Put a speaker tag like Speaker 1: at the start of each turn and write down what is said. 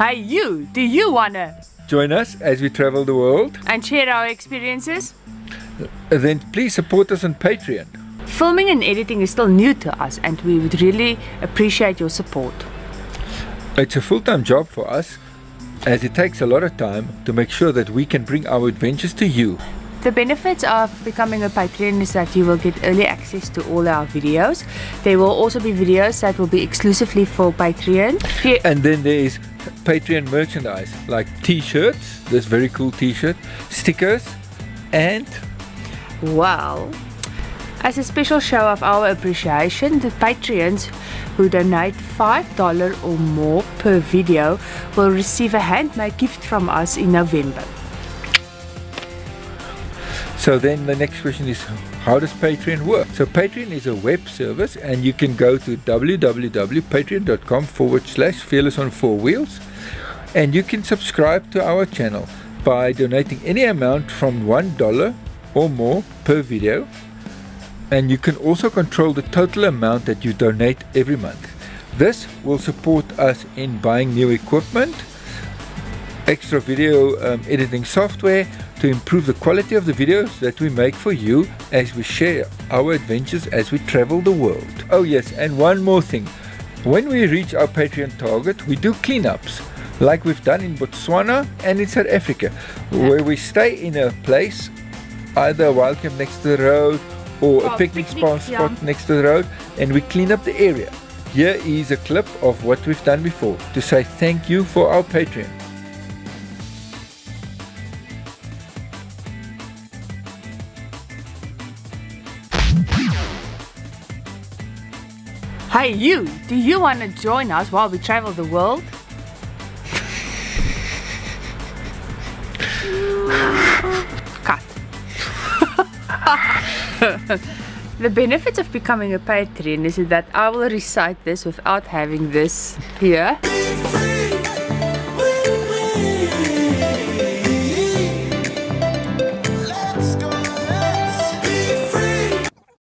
Speaker 1: Hey you, do you wanna
Speaker 2: Join us as we travel the world.
Speaker 1: and share our experiences?
Speaker 2: Uh, then please support us on Patreon.
Speaker 1: Filming and editing is still new to us and we would really appreciate your support.
Speaker 2: It's a full-time job for us as it takes a lot of time to make sure that we can bring our adventures to you.
Speaker 1: The benefits of becoming a Patreon is that you will get early access to all our videos. There will also be videos that will be exclusively for Patreon.
Speaker 2: And then there is Patreon merchandise like t-shirts, this very cool t-shirt, stickers, and
Speaker 1: Well, as a special show of our appreciation, the Patreons who donate $5 or more per video will receive a handmade gift from us in November.
Speaker 2: So then the next question is how does Patreon work? So Patreon is a web service and you can go to www.patreon.com forward slash fearless on four wheels and you can subscribe to our channel by donating any amount from one dollar or more per video and you can also control the total amount that you donate every month. This will support us in buying new equipment extra video um, editing software to improve the quality of the videos that we make for you as we share our adventures as we travel the world. Oh yes, and one more thing. When we reach our Patreon target, we do cleanups like we've done in Botswana and in South Africa, where we stay in a place, either a wild camp next to the road or
Speaker 1: Oh,
Speaker 2: a picnic,
Speaker 1: picnic,
Speaker 2: spot,
Speaker 1: yeah.
Speaker 2: spot next to the road, and we clean up the area. Here is a clip of what we've done before to say thank you for our Patreon.
Speaker 1: Hey you, do you want to join us while we travel the world? Cut. the benefits of becoming a patron is that I will recite this without having this here.